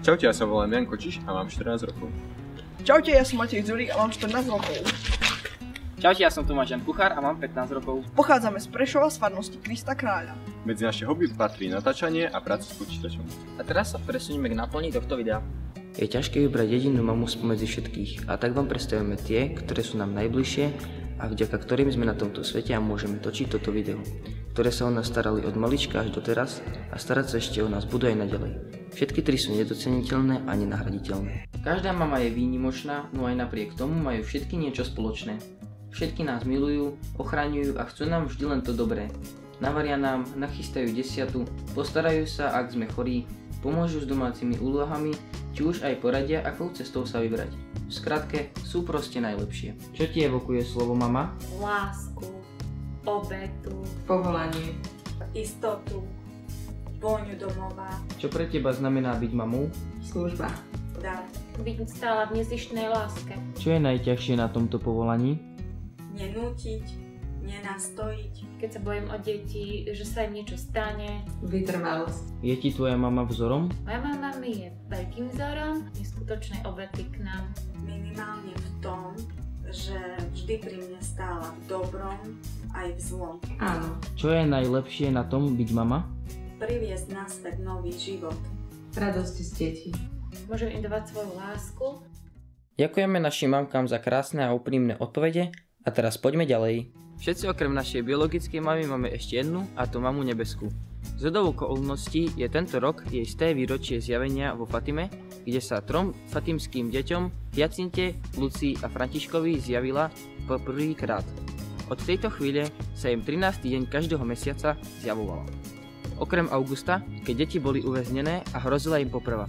Čaute, ja sa volám Jan Kočiš a mám 14 rokov. Čaute, ja som Matej Zurík a mám 14 rokov. Čaute, ja som Tomáš Jan Kuchár a mám 15 rokov. Pochádzame z Prešova z farnosti Krista Kráľa. Medzi naše hobby patrí natáčanie a práca s počítačom. A teraz sa presunieme k naplni tohto videa. Je ťažké vybrať jedinú mamu spomedzi všetkých a tak vám predstavujeme tie, ktoré sú nám najbližšie a vďaka ktorým sme na tomto svete a môžeme točiť toto video, ktoré sa o nás starali od malička až do teraz a starať sa ešte o nás budú aj naďalej. Všetky tri sú nedoceniteľné a nenahraditeľné. Každá mama je výnimočná, no aj napriek tomu majú všetky niečo spoločné. Všetky nás milujú, ochraňujú a chcú nám vždy len to dobré. Navaria nám, nachystajú desiatu, postarajú sa, ak sme chorí, pomôžu s domácimi úlohami, či už aj poradia, akou cestou sa vybrať. V skratke, sú proste najlepšie. Čo ti evokuje slovo mama? lásku, obetu, povolanie, istotu, vôňu domova, Čo pre teba znamená byť mamou? služba, dar, byť stále v nezištnej láske, Čo je najťažšie na tomto povolaní? nenútiť, nenastojiť. Keď sa bojím o deti, že sa im niečo stane. vytrvalosť, Je ti tvoja mama vzorom? Moja mama mi je veľkým vzorom, neskutočnej obety k nám. minimálne v tom, že vždy pri mne stála v dobrom aj v zlom. áno, Čo je najlepšie na tom byť mama? Priviesť naspäť nový život. radosť z detí. Môžem im dávať svoju lásku, Ďakujeme našim mamkám za krásne a úprimné odpovede a teraz poďme ďalej. Všetci okrem našej biologickej mamy máme ešte jednu a to mamu nebeskú. Z okolností je tento rok jej sté výročie zjavenia vo Fatime, kde sa trom fatimským deťom Jacinte, Lucii a Františkovi zjavila po prvýkrát. Od tejto chvíle sa im 13. deň každého mesiaca zjavovala. Okrem augusta, keď deti boli uväznené a hrozila im poprava.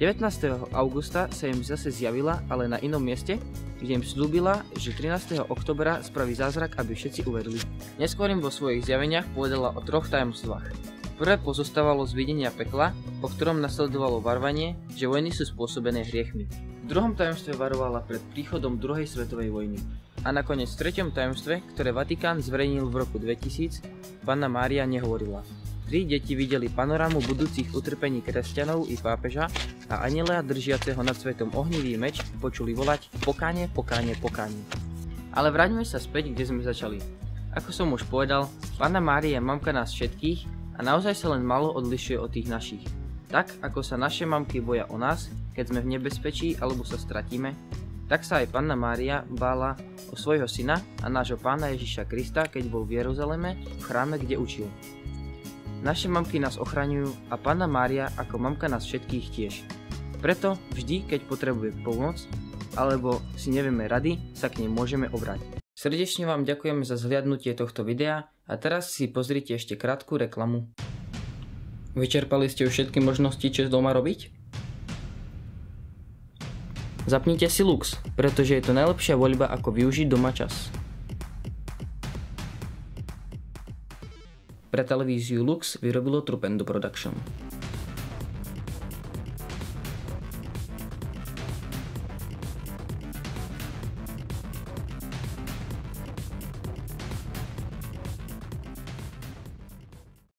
19. augusta sa im zase zjavila, ale na inom mieste, kde im slúbila, že 13. oktobra spraví zázrak, aby všetci uverili. Neskôr im vo svojich zjaveniach povedala o troch tajomstvách. Prvé pozostávalo z videnia pekla, po ktorom nasledovalo varovanie, že vojny sú spôsobené hriechmi. V druhom tajomstve varovala pred príchodom druhej svetovej vojny. A nakoniec v treťom tajomstve, ktoré Vatikán zverejnil v roku 2000, Panna Mária nehovorila. Tri deti videli panorámu budúcich utrpení kresťanov i pápeža a anjela držiaceho nad svetom ohnivý meč počuli volať pokáne, pokáne, pokáne. Ale vráťme sa späť, kde sme začali. Ako som už povedal, Panna Mária je mamka nás všetkých a naozaj sa len malo odlišuje od tých našich. Tak, ako sa naše mamky boja o nás, keď sme v nebezpečí alebo sa stratíme, tak sa aj Panna Mária bála o svojho syna a nášho pána Ježiša Krista, keď bol v Jeruzaleme, v chráme, kde učil. Naše mamky nás ochraňujú a Panna Mária ako mamka nás všetkých tiež. Preto vždy, keď potrebuje pomoc, alebo si nevieme rady, sa k nej môžeme obrátiť. Srdečne vám ďakujeme za zhliadnutie tohto videa a teraz si pozrite ešte krátku reklamu. Vyčerpali ste už všetky možnosti, čo doma robiť? Zapnite si Lux, pretože je to najlepšia voľba ako využiť doma čas. Pre televíziu Lux vyrobilo Trupendo Production.